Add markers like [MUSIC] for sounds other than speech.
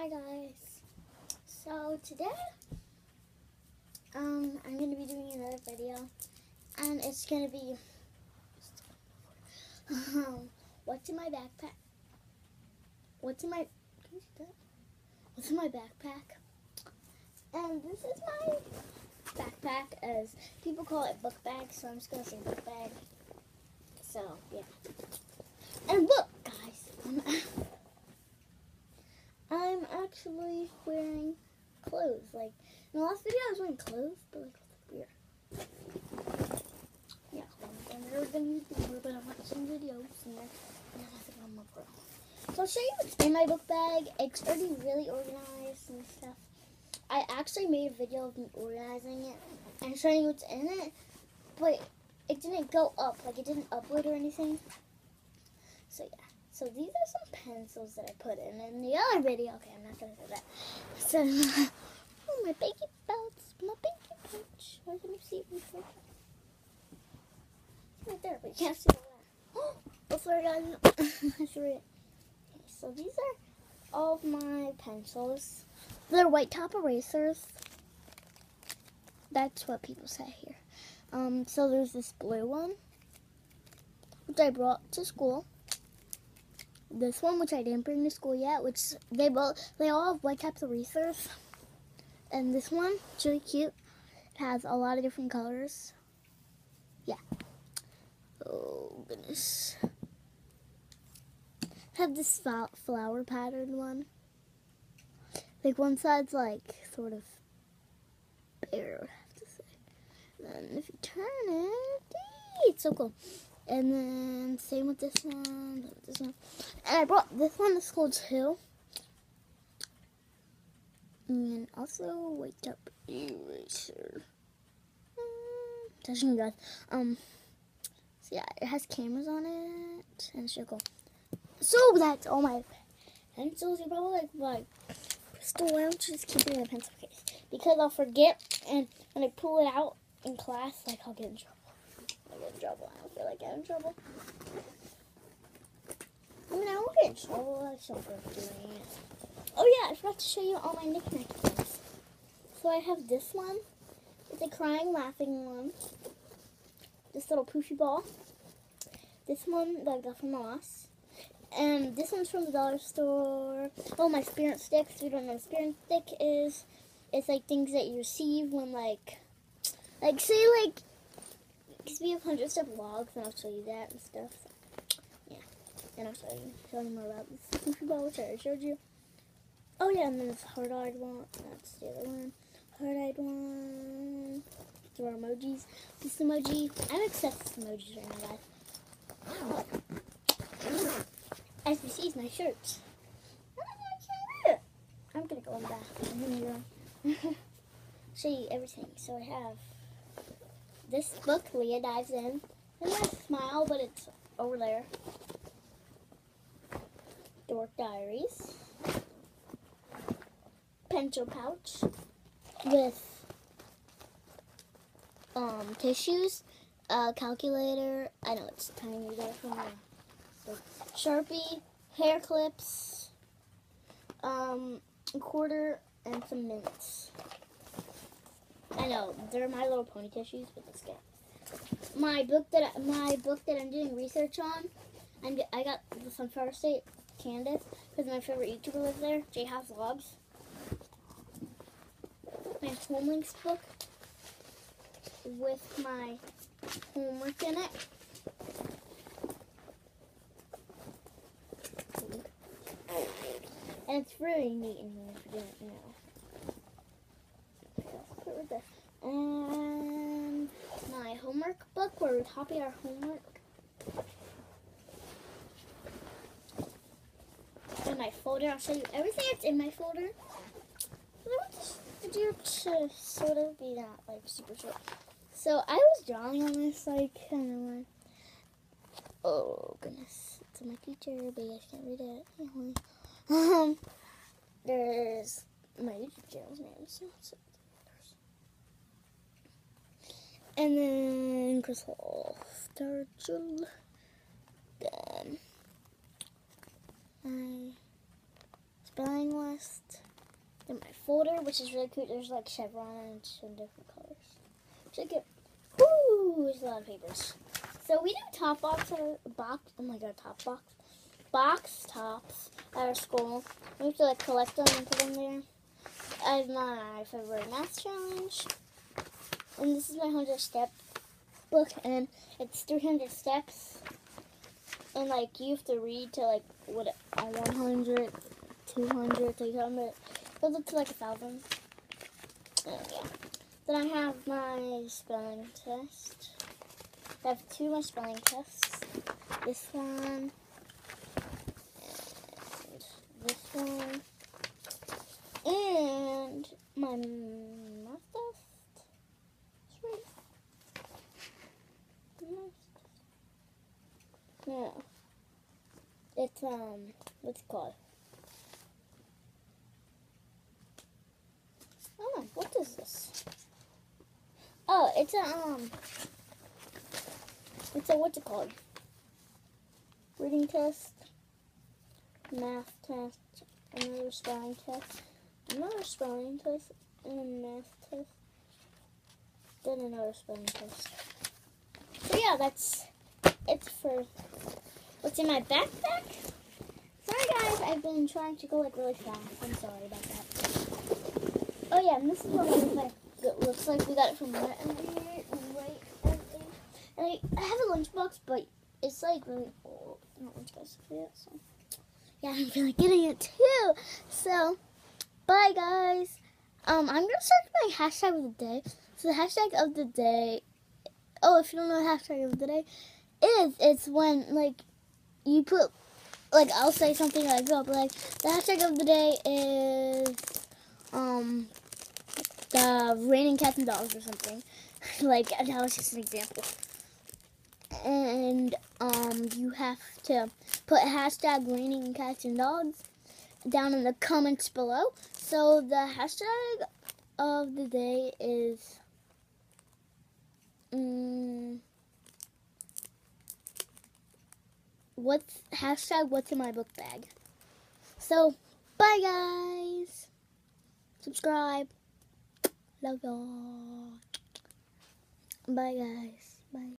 Hi guys. So today, um, I'm gonna be doing another video, and it's gonna be um, what's in my backpack? What's in my? What's in my backpack? And this is my backpack, as people call it book bag, so I'm just gonna say book bag. So yeah. And look, guys. [LAUGHS] I'm I'm actually wearing clothes. Like in the last video, I was wearing clothes, but like weird. Yeah, I'm never gonna use the word, but I'm watching videos and then and I'm a pro. So I'll show you what's in my book bag. It's already really organized and stuff. I actually made a video of me organizing it and showing you what's in it, but it didn't go up. Like it didn't upload or anything. So yeah. So these are some pencils that I put in in the other video. Okay, I'm not gonna say that. So, [LAUGHS] my baby belts, my baby pouch. Why can you see it before? It's right there, but you can't see it there. [GASPS] Before it, [LAUGHS] okay, so these are all of my pencils. They're white top erasers. That's what people say here. Um, so there's this blue one, which I brought to school this one, which I didn't bring to school yet, which they both they all have white of erasers. And this one, it's really cute. It has a lot of different colors. Yeah. Oh goodness. have this flower pattern one. Like one side's like sort of bare, I have to say. And then if you turn it, it's so cool. And then same with this one, this one. And I brought this one to school too. And also white up eraser. Touching guys. Um so yeah, it has cameras on it and cool. So that's all my pencils. You're probably like, like Crystal, why don't you just keep it in a pencil case? Because I'll forget and when I pull it out in class, like I'll get in trouble. I'll get in trouble. I don't feel like getting in trouble. I mean, I won't get in trouble. I just don't feel. Oh yeah, I forgot to show you all my knickknack things. So I have this one. It's a crying, laughing one. This little poofy ball. This one that I got from Ross. And this one's from the dollar store. Oh, my spirit sticks. If you don't know what spirit stick is, it's like things that you receive when like, like say like because we have hundreds of vlogs, and I'll show you that and stuff. So, yeah, and I'll show you, show you more about this poofy ball, which I showed you. Oh yeah, and then this hard-eyed one. That's the other one. Hard-eyed one. These are emojis. This emoji. I'm obsessed with emojis right now, guys. As you see, my shirts. I'm gonna go in the bathroom. I'm gonna go [LAUGHS] show you everything. So I have this book Lea dives in. And my smile, but it's over there. Dork Diaries. Pencil pouch with um, tissues, a calculator. I know it's tiny there from the Sharpie, hair clips, um, a quarter, and some mints. I know they're my little pony tissues, but this guy. My book that I, my book that I'm doing research on, I'm, I got the Sunflower State Kansas because my favorite YouTuber lives there, J House Vlogs. Home links book with my homework in it. And it's really neat in here if you didn't know. And my homework book where we copy our homework. And my folder, I'll show you everything that's in my folder. I to sort of be not like super short. So I was drawing on this like kind of Oh goodness, it's my teacher, but guys can't read it. [LAUGHS] Um, there's my YouTube channel's name. So, and then Crystal Sturgill. Then my spelling list. Then my folder, which is really cute. There's like chevrons and different colors. Check it. Ooh, there's a lot of papers. So we do top box or box. Oh my god, top box. Box tops at our school. We have to like collect them and put them there. I have my February math challenge. And this is my 100 step book, and it's 300 steps. And like you have to read to like what uh, 100, 200, 300, goes up to like a thousand. And yeah. Then I have my spelling test. I have two more spelling tests. This one and this one. And my math test. Right. Math test. No. It's um what's it called? Oh, what is this? Oh, it's a um it's a what's it called? Reading test, math test, another spelling test, another spelling test, and a math test, then another spelling test. So yeah, that's it's for what's in my backpack. Sorry guys, I've been trying to go like really fast. I'm sorry about that. Oh yeah, and this is what it looks like. It looks like we got it from right under here, right And I, have a lunchbox, but it's like really old. I don't want to lunchbox yet, so yeah, I'm really getting it too. So bye guys. Um, I'm gonna start my hashtag of the day. So the hashtag of the day. Oh, if you don't know the hashtag of the day, is it's when like you put like I'll say something like oh, but like the hashtag of the day is um the raining cats and dogs or something. [LAUGHS] like that was just an example. And um you have to put hashtag raining cats and dogs down in the comments below. So the hashtag of the day is um, what's hashtag what's in my book bag. So bye guys. Subscribe. Love y'all. Bye guys. Bye.